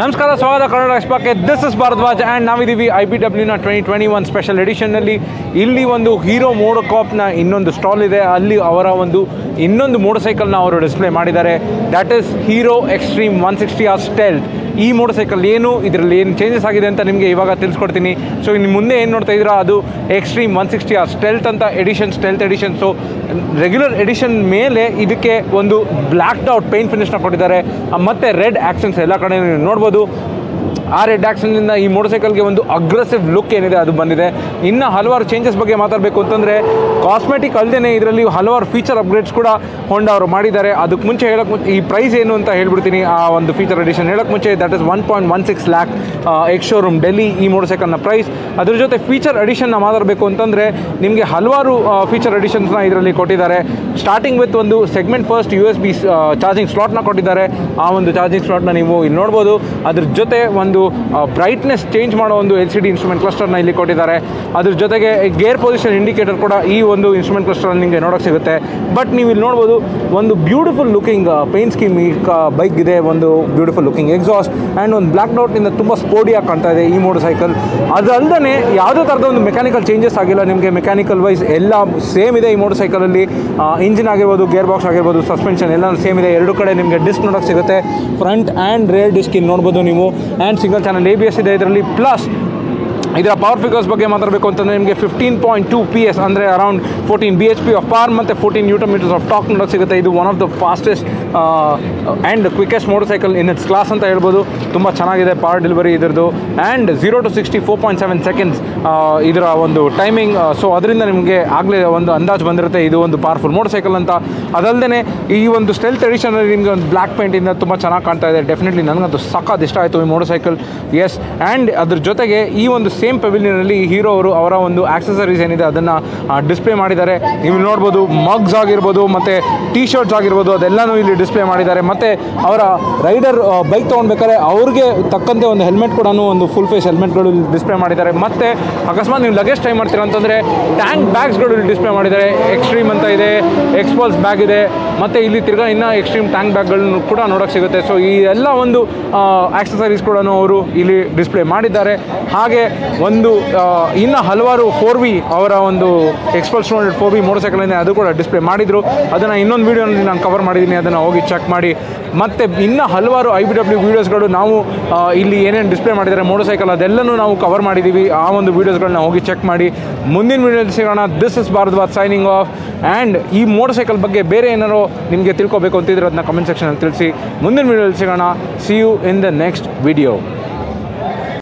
ನಮಸ್ಕಾರ, ಸ್ವಾಗತ. ಕನ್ನಡ ಎಕ್ಸ್ಪಾಕ್ಕೆ ದಿಸ್ ಇಸ್ ಭಾರದ್ವಾಜ್ ಆ್ಯಂಡ್ ನಾವಿದ್ದೀವಿ ಐ ಬಿ ಡಬ್ಲ್ಯೂನ ಟ್ವೆಂಟಿ ಟ್ವೆಂಟಿ ಒನ್ ಸ್ಪೆಷಲ್ ಎಡಿಷನ್ನಲ್ಲಿ ಇಲ್ಲಿ ಒಂದು ಹೀರೋ ಮೋಡೋಕಾಪ್ನ ಇನ್ನೊಂದು ಸ್ಟಾಲ್ ಇದೆ. ಅಲ್ಲಿ ಅವರ ಒಂದು ಇನ್ನೊಂದು ಮೋಟರ್ ಸೈಕಲ್ನ ಅವರು ಡಿಸ್ಪ್ಲೇ ಮಾಡಿದ್ದಾರೆ. That is Hero Xtreme one sixty R stealth ಈ ಮೋಟರ್ ಸೈಕಲ್ ಏನು, ಇದರಲ್ಲಿ ಏನು ಚೇಂಜಸ್ ಆಗಿದೆ ಅಂತ ನಿಮಗೆ ಇವಾಗ ತಿಳಿಸ್ಕೊಡ್ತೀನಿ. ಸೊ ಇನ್ನು ಮುಂದೆ ಏನು ನೋಡ್ತಾ ಇದ್ದೀರಾ, ಅದು Xtreme one sixty R stealth ಅಂತ edition stealth edition so regular edition ಮೇಲೆ ಇದಕ್ಕೆ ಒಂದು ಬ್ಲ್ಯಾಕ್ಡ್ ಔಟ್ ಪೇಂಟ್ ಫಿನಿಷ್ನ ಕೊಟ್ಟಿದ್ದಾರೆ. ಮತ್ತೆ ರೆಡ್ ಆ್ಯಕ್ಷನ್ಸ್ ಎಲ್ಲ ಕಡೆ ನೀವು ನೋಡ್ಬೋದು. ಆ ರೆಡ್ ಆ್ಯಕ್ಷನ್ನಿಂದ ಈ ಮೋಟರ್ ಸೈಕಲ್ಗೆ ಒಂದು ಅಗ್ರೆಸಿವ್ ಲುಕ್ ಏನಿದೆ, ಅದು ಬಂದಿದೆ. ಇನ್ನು ಹಲವಾರು ಚೇಂಜಸ್ ಬಗ್ಗೆ ಮಾತಾಡಬೇಕು ಅಂತಂದರೆ ಕಾಸ್ಮೆಟಿಕ್ ಅಲ್ಲದೆ ಇದರಲ್ಲಿ ಹಲವಾರು ಫೀಚರ್ ಅಪ್ಗ್ರೇಡ್ಸ್ ಕೂಡ ಹೊಂಡ ಅವರು ಮಾಡಿದ್ದಾರೆ. ಅದಕ್ಕೆ ಮುಂಚೆ ಹೇಳಕ್ಕೆ ಮುಂಚೆ ಈ ಪ್ರೈಸ್ ಏನು ಅಂತ ಹೇಳ್ಬಿಡ್ತೀನಿ. ಆ ಒಂದು ಫೀಚರ್ ಎಡಿಷನ್ ಹೇಳಕ್ಕೆ ಮುಂಚೆ that is one point one six lakh ex showroom Delhi ಈ ಮೋಟರ್ ಸೈಕಲ್ನ ಪ್ರೈಸ್ ಅದ್ರ ಜೊತೆ ಫೀಚರ್ ಅಡಿಷನ್ನ ಮಾತಾಡಬೇಕು ಅಂತಂದರೆ, ನಿಮಗೆ ಹಲವಾರು ಫೀಚರ್ ಅಡಿಷನ್ಸ್ನ ಇದರಲ್ಲಿ ಕೊಟ್ಟಿದ್ದಾರೆ. ಸ್ಟಾರ್ಟಿಂಗ್ ವಿತ್ ಒಂದು segment first U S B charging ಸ್ಲಾಟ್ನ ಕೊಟ್ಟಿದ್ದಾರೆ. ಆ ಒಂದು ಚಾರ್ಜಿಂಗ್ ಸ್ಲಾಟ್ನ ನೀವು ಇಲ್ಲಿ ನೋಡ್ಬೋದು. ಅದ್ರ ಜೊತೆ ಒಂದು ಬ್ರೈಟ್ನೆಸ್ ಚೇಂಜ್ ಮಾಡೋ ಒಂದು ಎಲ್ ಸಿ ಡಿ ಇನ್ಸ್ಟ್ರೂಮೆಂಟ್ ಕ್ಲಸ್ಟರ್ನ ಇಲ್ಲಿ ಕೊಟ್ಟಿದ್ದಾರೆ. ಅದ್ರ ಜೊತೆಗೆ ಗೇರ್ ಪೊಸಿಷನ್ ಇಂಡಿಕೇಟರ್ ಕೂಡ ಈ ಒಂದು ಇನ್ಸ್ಟ್ರೂಮೆಂಟ್ ಕ್ಲಸ್ಟರಲ್ಲಿ ನಿಮಗೆ ನೋಡೋಕೆ ಸಿಗುತ್ತೆ. ಬಟ್ ನೀವು ಇಲ್ಲಿ ನೋಡ್ಬೋದು, ಒಂದು ಬ್ಯೂಟಿಫುಲ್ ಲುಕಿಂಗ್ ಪೈನ್ ಸ್ಕೀಮ್ ಈ ಬೈಕ್ ಇದೆ. ಒಂದು ಬ್ಯೂಟಿಫುಲ್ ಲುಕಿಂಗ್ ಎಕ್ಸಾಸ್ಟ್ ಆ್ಯಂಡ್ ಒಂದು ಬ್ಲ್ಯಾಕ್ ಡೌಟ್ನಿಂದ ತುಂಬ ಸ್ಪೋರ್ಟಿಯಾಗಿ ಕಾಣ್ತಾ ಇದೆ ಈ ಮೋಟರ್ ಸೈಕಲ್ ಅದಲ್ಲದೆ ಯಾವುದೇ ಥರದ ಒಂದು ಮೆಕ್ಯಾನಿಕಲ್ ಚೇಂಜಸ್ ಆಗಿಲ್ಲ ನಿಮಗೆ. ಮೆಕ್ಯಾನಿಕಲ್ ವೈಸ್ ಎಲ್ಲ ಸೇಮ್ ಇದೆ ಈ ಮೋಟರ್ ಸೈಕಲಲ್ಲಿ ಇಂಜಿನ್ ಆಗಿರ್ಬೋದು ಗೇರ್ ಬಾಕ್ಸ್ ಆಗಿರ್ಬೋದು ಸಸ್ಪೆನ್ಷನ್ ಎಲ್ಲ ಸೇಮ್ ಇದೆ. ಎರಡು ಕಡೆ ನಿಮಗೆ ಡಿಸ್ಕ್ ನೋಡೋಕ್ಕೆ ಸಿಗುತ್ತೆ. ಫ್ರಂಟ್ ಆ್ಯಂಡ್ ರೇರ್ ಡಿಸ್ಕ್ ಇಲ್ಲಿ ನೋಡ್ಬೋದು ನೀವು. And single channel A B S ಇದೆ ಇದರಲ್ಲಿ ಪ್ಲಸ್ ಇದರ ಪವರ್ ಫಿಗರ್ಸ್ ಬಗ್ಗೆ ಮಾತಾಡಬೇಕು ಅಂತಂದರೆ ನಿಮಗೆ fifteen point two P S ಅಂದರೆ around fourteen B H P of power ಮತ್ತು fourteen newton metres of torque ನೋಡೋಕೆ ಸಿಗುತ್ತೆ. ಇದು one of the fastest and quickest motorcycle in its class ಅಂತ ಹೇಳ್ಬೋದು. ತುಂಬ ಚೆನ್ನಾಗಿದೆ power delivery ಇದರದು and zero to sixty four point seven seconds ಇದರ ಒಂದು ಟೈಮಿಂಗ್ ಸೊ ಅದರಿಂದ ನಿಮಗೆ ಆಗಲೇ ಒಂದು ಅಂದಾಜು ಬಂದಿರುತ್ತೆ. ಇದು ಒಂದು ಪವರ್ಫುಲ್ ಮೋಟರ್ ಸೈಕಲ್ ಅಂತ. ಅದಲ್ಲದೆ ಈ ಒಂದು ಸ್ಟೆಲ್ತ್ ಎಡಿಷನಲ್ಲಿ ನಿಮಗೆ ಒಂದು ಬ್ಲ್ಯಾಕ್ ಪೇಂಟಿಂದ ತುಂಬ ಚೆನ್ನಾಗಿ ಕಾಣ್ತಾ ಇದೆ. ಡೆಫಿನೆಟ್ಲಿ ನನಗಂತೂ ಸಖತ್ ಇಷ್ಟ ಆಯಿತು ಈ ಮೋಟರ್ ಸೈಕಲ್ ಎಸ್ ಆ್ಯಂಡ್ ಅದ್ರ ಜೊತೆಗೆ ಈ ಒಂದು ಸೇಮ್ ಪೆವಿಲಿಯನಲ್ಲಿ ಹೀರೋ ಅವರು ಅವರ ಒಂದು ಆಕ್ಸೆಸರೀಸ್ ಏನಿದೆ ಅದನ್ನು ಡಿಸ್ಪ್ಲೇ ಮಾಡಿದ್ದಾರೆ. ನೀವು ನೋಡ್ಬೋದು ಮಗ್ಸ್ ಆಗಿರ್ಬೋದು ಮತ್ತು ಟಿ ಶರ್ಟ್ಸ್ ಆಗಿರ್ಬೋದು, ಅದೆಲ್ಲನೂ ಇಲ್ಲಿ ಡಿಸ್ಪ್ಲೇ ಮಾಡಿದ್ದಾರೆ. ಮತ್ತು ಅವರ ರೈಡರ್ ಬೈಕ್ ತೊಗೊಳ್ಬೇಕಾದ್ರೆ ಅವ್ರಿಗೆ ತಕ್ಕಂತೆ ಒಂದು ಹೆಲ್ಮೆಟ್ ಕೂಡ ಒಂದು ಫುಲ್ ಫೇಸ್ ಹೆಲ್ಮೆಟ್ಗಳು ಇಲ್ಲಿ ಡಿಸ್ಪ್ಲೇ ಮಾಡಿದ್ದಾರೆ. ಮತ್ತು ಅಕಸ್ಮಾತ್ ನೀವು ಲಗೇಜ್ ಟ್ರೈ ಮಾಡ್ತೀರಾ ಅಂತಂದರೆ ಟ್ಯಾಂಕ್ ಬ್ಯಾಗ್ಸ್ಗಳು ಇಲ್ಲಿ ಡಿಸ್ಪ್ಲೇ ಮಾಡಿದ್ದಾರೆ. ಎಕ್ಸ್ಟ್ರೀಮ್ ಅಂತ ಇದೆ ಎಕ್ಸ್ಪೋಲ್ಸ್ ಬ್ಯಾಗ್ ಇದೆ, ಮತ್ತು ಇಲ್ಲಿ ತಿರ್ಗ ಇನ್ನೂ ಎಕ್ಸ್ಟ್ರೀಮ್ ಟ್ಯಾಂಕ್ ಬ್ಯಾಗ್ಗಳನ್ನು ಕೂಡ ನೋಡೋಕೆ ಸಿಗುತ್ತೆ. ಸೊ ಈ ಎಲ್ಲ ಒಂದು ಆಕ್ಸಸರೀಸ್ ಕೂಡ ಅವರು ಇಲ್ಲಿ ಡಿಸ್ಪ್ಲೇ ಮಾಡಿದ್ದಾರೆ. ಹಾಗೆ ಒಂದು ಇನ್ನು ಹಲವಾರು ಫೋರ್ ವಿ ಅವರ ಒಂದು ಎಕ್ಸ್ಪಲ್ಸ್ ಫೋರ್ ವಿ ಮೋಟರ್ ಸೈಕಲನ್ನೇ ಅದು ಕೂಡ ಡಿಸ್ಪ್ಲೇ ಮಾಡಿದರು. ಅದನ್ನು ಇನ್ನೊಂದು ವೀಡಿಯೋನಲ್ಲಿ ನಾನು ಕವರ್ ಮಾಡಿದ್ದೀನಿ ಅದನ್ನು ಹೋಗಿ ಚೆಕ್ ಮಾಡಿ. ಮತ್ತು ಇನ್ನು ಹಲವಾರು ಐ ಬಿ ಡಬ್ಲ್ಯೂ ವೀಡಿಯೋಸ್ಗಳು ನಾವು ಇಲ್ಲಿ ಏನೇನು ಡಿಸ್ಪ್ಲೇ ಮಾಡಿದ್ದಾರೆ ಮೋಟರ್ ಸೈಕಲ್ ಅದೆಲ್ಲನೂ ನಾವು ಕವರ್ ಮಾಡಿದ್ದೀವಿ ಆ ಒಂದು ವೀಡಿಯೋಸ್ಗಳನ್ನ ಹೋಗಿ ಚೆಕ್ ಮಾಡಿ. ಮುಂದಿನ ವೀಡಿಯೋದಲ್ಲಿ ಸಿಗೋಣ. This is Bharadwaj signing off and ಈ ಮೋಟರ್ ಸೈಕಲ್ ಬಗ್ಗೆ ಬೇರೆ ಏನಾರು ನಿಮಗೆ ತಿಳ್ಕೊಬೇಕು ಅಂತಿದ್ರೆ ಅದನ್ನ ಕಮೆಂಟ್ ಸೆಕ್ಷನಲ್ಲಿ ತಿಳಿಸಿ. ಮುಂದಿನ ವೀಡಿಯೋದಲ್ಲಿ ಸಿಗೋಣ. See you in the next video